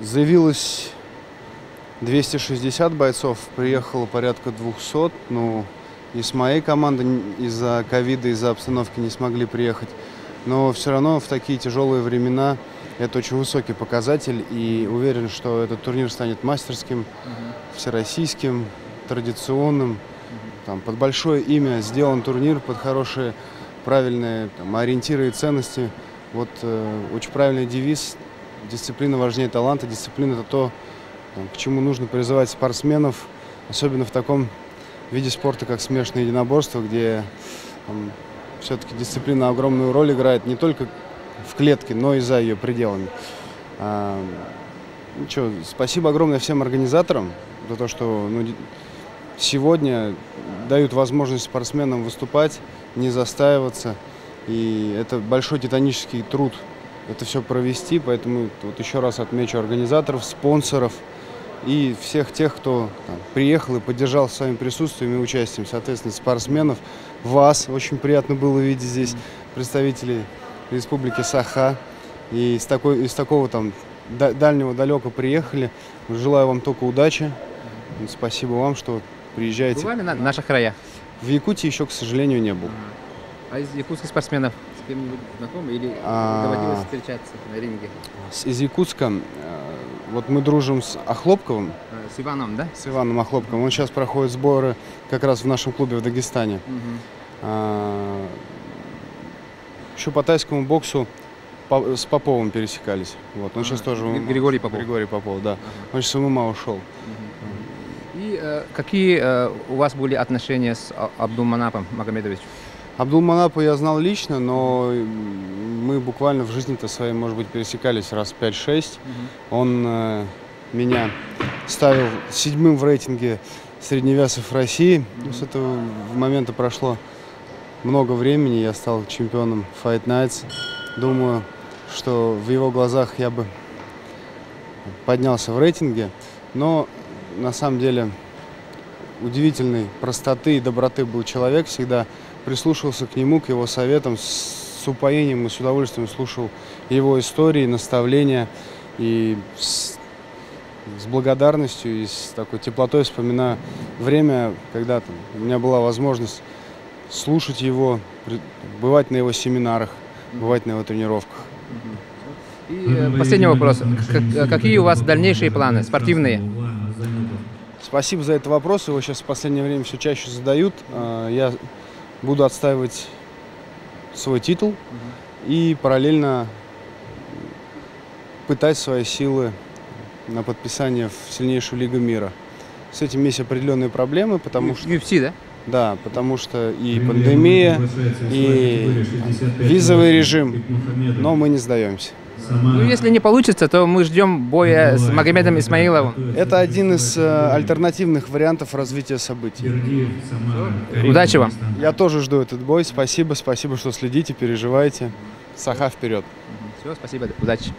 Заявилось 260 бойцов, приехало порядка 200. Ну, и с моей команды из-за ковида, из-за обстановки не смогли приехать. Но все равно в такие тяжелые времена это очень высокий показатель. И уверен, что этот турнир станет мастерским, всероссийским, традиционным. Там, под большое имя сделан турнир, под хорошие, правильные там, ориентиры и ценности. Вот э, очень правильный девиз. Дисциплина важнее таланта. Дисциплина – это то, к чему нужно призывать спортсменов, особенно в таком виде спорта, как смешанное единоборство, где все-таки дисциплина огромную роль играет не только в клетке, но и за ее пределами. А, ну, что, спасибо огромное всем организаторам за то, что ну, сегодня дают возможность спортсменам выступать, не застаиваться. И это большой титанический труд это все провести, поэтому вот еще раз отмечу организаторов, спонсоров и всех тех, кто там, приехал и поддержал своим присутствием и участием, соответственно, спортсменов. Вас очень приятно было видеть здесь, представителей Республики Саха. И из, такой, из такого там дальнего далека приехали. Желаю вам только удачи. Спасибо вам, что приезжаете. Бывали на наших краях? В Якутии еще, к сожалению, не был. А из якутских спортсменов с кем-нибудь знакомы или а... доводилось встречаться на ринге? Из Якутска, э, вот мы дружим с Охлопковым. Э, с Иваном, да? С Иваном Охлопковым. Он сейчас проходит сборы как раз в нашем клубе в Дагестане. Угу. А... Еще по тайскому боксу с Поповым пересекались. Вот. Он а, сейчас тоже... Григорий Попов. Григорий Попов, да. Ага. Он сейчас в ММА ушел. Угу. И э, какие э, у вас были отношения с а, Абдулманапом Магомедовичем? Абдулманапа я знал лично, но мы буквально в жизни-то своей, может быть, пересекались раз 5-6. Угу. Он э, меня ставил седьмым в рейтинге средневесов России. Угу. С этого момента прошло много времени, я стал чемпионом Fight Nights. Думаю, что в его глазах я бы поднялся в рейтинге, но на самом деле удивительной простоты и доброты был человек, всегда прислушивался к нему, к его советам, с упоением и с удовольствием слушал его истории, наставления и с, с благодарностью и с такой теплотой вспоминаю время, когда там, у меня была возможность слушать его, бывать на его семинарах, бывать на его тренировках. И э, последний вопрос. Какие у вас дальнейшие планы спортивные? Спасибо за этот вопрос. Его сейчас в последнее время все чаще задают. А, я буду отстаивать свой титул и параллельно пытать свои силы на подписание в сильнейшую лигу мира. С этим есть определенные проблемы, потому что... UFC, да? Да, потому что и пандемия, и визовый режим, но мы не сдаемся. Ну, если не получится, то мы ждем боя с Магомедом Исмаиловым. Это один из э, альтернативных вариантов развития событий. Удачи вам. Я тоже жду этот бой. Спасибо, спасибо, что следите, переживаете. Саха вперед. Все, спасибо, удачи.